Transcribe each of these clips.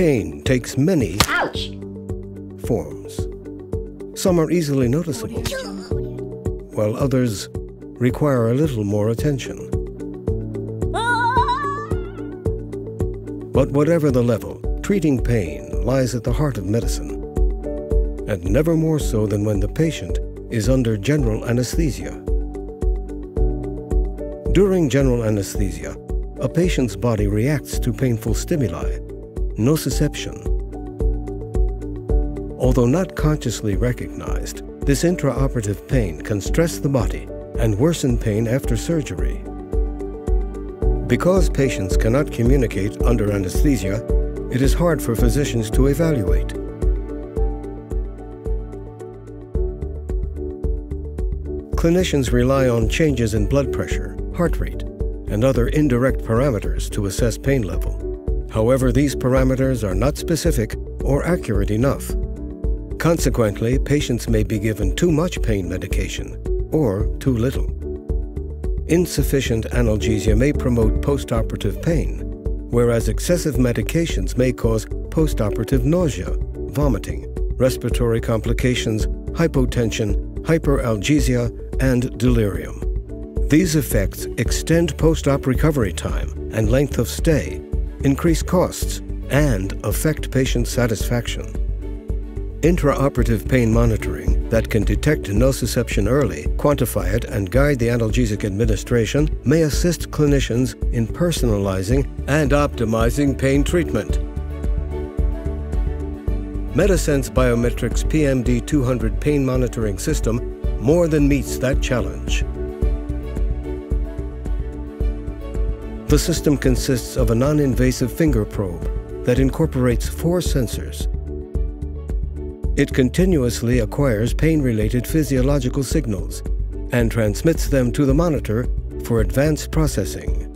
pain takes many Ouch! forms. Some are easily noticeable, while others require a little more attention. But whatever the level, treating pain lies at the heart of medicine, and never more so than when the patient is under general anesthesia. During general anesthesia, a patient's body reacts to painful stimuli, nociception. Although not consciously recognized, this intraoperative pain can stress the body and worsen pain after surgery. Because patients cannot communicate under anesthesia, it is hard for physicians to evaluate. Clinicians rely on changes in blood pressure, heart rate, and other indirect parameters to assess pain level. However, these parameters are not specific or accurate enough. Consequently, patients may be given too much pain medication or too little. Insufficient analgesia may promote postoperative pain, whereas excessive medications may cause postoperative nausea, vomiting, respiratory complications, hypotension, hyperalgesia, and delirium. These effects extend post-op recovery time and length of stay, increase costs, and affect patient satisfaction. Intraoperative pain monitoring that can detect nociception early, quantify it, and guide the analgesic administration may assist clinicians in personalizing and optimizing pain treatment. Medasense Biometrics PMD 200 pain monitoring system more than meets that challenge. The system consists of a non-invasive finger probe that incorporates four sensors. It continuously acquires pain-related physiological signals and transmits them to the monitor for advanced processing.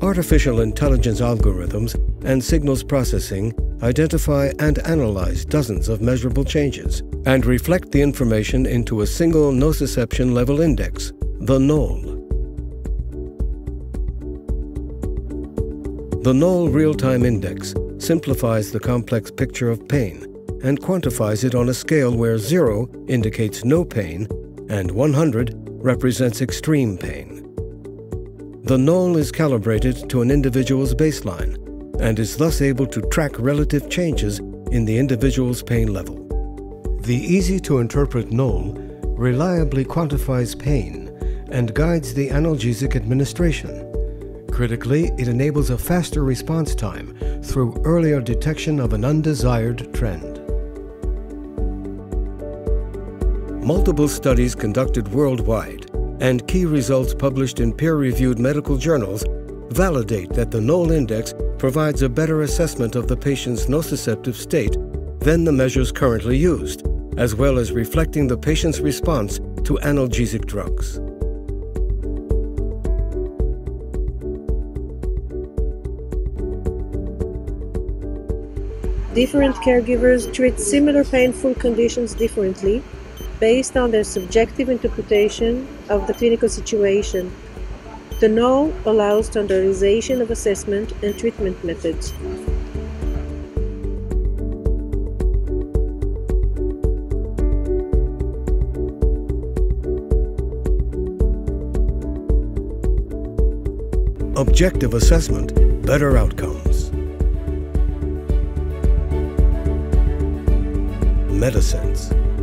Artificial intelligence algorithms and signals processing identify and analyze dozens of measurable changes and reflect the information into a single nociception level index, the NOL. The NOL Real-Time Index simplifies the complex picture of pain and quantifies it on a scale where 0 indicates no pain and 100 represents extreme pain. The NOL is calibrated to an individual's baseline and is thus able to track relative changes in the individual's pain level. The easy-to-interpret NOL reliably quantifies pain and guides the analgesic administration. Critically, it enables a faster response time through earlier detection of an undesired trend. Multiple studies conducted worldwide and key results published in peer-reviewed medical journals validate that the NOL index provides a better assessment of the patient's nociceptive state than the measures currently used, as well as reflecting the patient's response to analgesic drugs. Different caregivers treat similar painful conditions differently based on their subjective interpretation of the clinical situation. The NOL allows standardization of assessment and treatment methods. Objective assessment, better outcomes. Medasense.